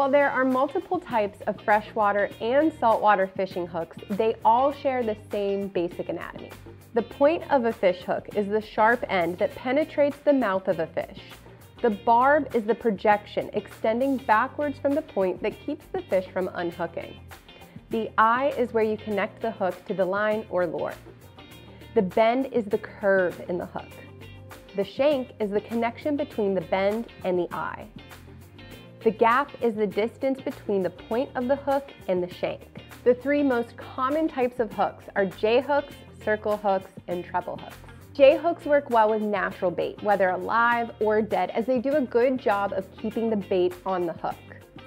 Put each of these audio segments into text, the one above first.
While there are multiple types of freshwater and saltwater fishing hooks, they all share the same basic anatomy. The point of a fish hook is the sharp end that penetrates the mouth of a fish. The barb is the projection extending backwards from the point that keeps the fish from unhooking. The eye is where you connect the hook to the line or lure. The bend is the curve in the hook. The shank is the connection between the bend and the eye. The gap is the distance between the point of the hook and the shank. The three most common types of hooks are J hooks, circle hooks, and treble hooks. J hooks work well with natural bait, whether alive or dead, as they do a good job of keeping the bait on the hook.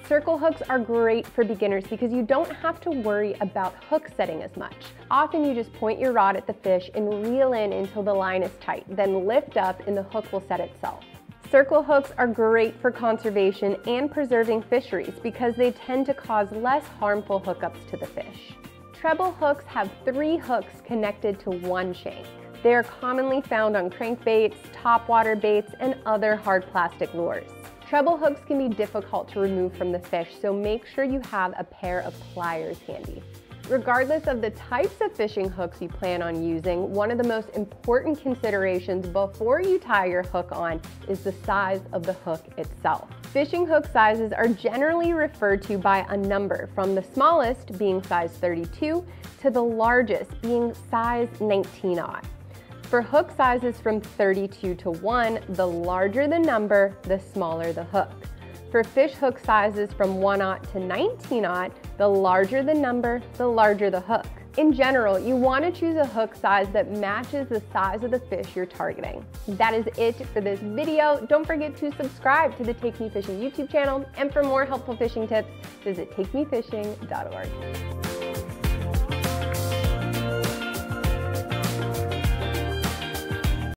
Circle hooks are great for beginners because you don't have to worry about hook setting as much. Often you just point your rod at the fish and reel in until the line is tight, then lift up and the hook will set itself. Circle hooks are great for conservation and preserving fisheries because they tend to cause less harmful hookups to the fish. Treble hooks have three hooks connected to one shank. They are commonly found on crankbaits, topwater baits, and other hard plastic lures. Treble hooks can be difficult to remove from the fish, so make sure you have a pair of pliers handy. Regardless of the types of fishing hooks you plan on using, one of the most important considerations before you tie your hook on is the size of the hook itself. Fishing hook sizes are generally referred to by a number, from the smallest being size 32 to the largest being size 19 aught. For hook sizes from 32 to 1, the larger the number, the smaller the hook. For fish hook sizes from 1 aught to 19 aught, the larger the number, the larger the hook. In general, you want to choose a hook size that matches the size of the fish you're targeting. That is it for this video. Don't forget to subscribe to the Take Me Fishing YouTube channel, and for more helpful fishing tips, visit takemefishing.org.